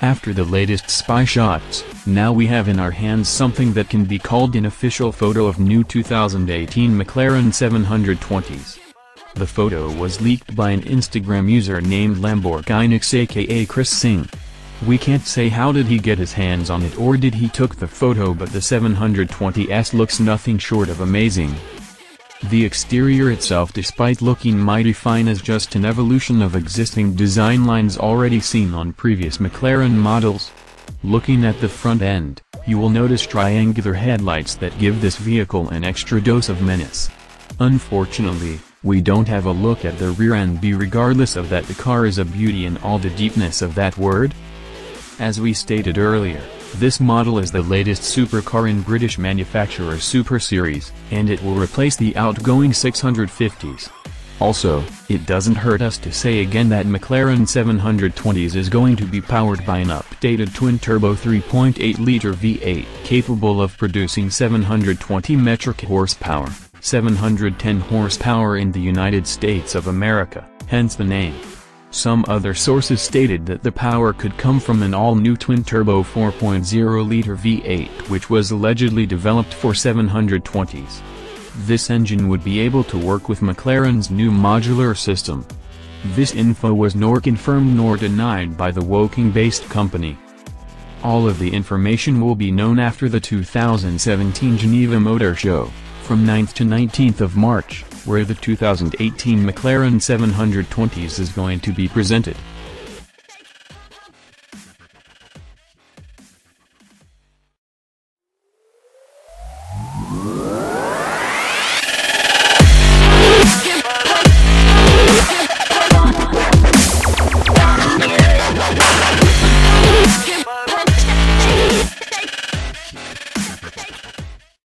After the latest spy shots, now we have in our hands something that can be called an official photo of new 2018 McLaren 720s. The photo was leaked by an Instagram user named lamborghiniks aka Kris Singh. We can't say how did he get his hands on it or did he took the photo but the 720S looks nothing short of amazing. The exterior itself despite looking mighty fine is just an evolution of existing design lines already seen on previous McLaren models. Looking at the front end, you will notice triangular headlights that give this vehicle an extra dose of menace. Unfortunately, we don't have a look at the rear end be regardless of that the car is a beauty in all the deepness of that word. As we stated earlier, this model is the latest supercar in British manufacturer Super Series, and it will replace the outgoing 650s. Also, it doesn't hurt us to say again that McLaren 720s is going to be powered by an updated twin-turbo 3.8-liter V8 capable of producing 720 metric horsepower. 710 horsepower in the United States of America, hence the name. Some other sources stated that the power could come from an all-new twin-turbo 4.0-liter V8 which was allegedly developed for 720s. This engine would be able to work with McLaren's new modular system. This info was nor confirmed nor denied by the Woking-based company. All of the information will be known after the 2017 Geneva Motor Show from 9th to 19th of March, where the 2018 McLaren 720s is going to be presented.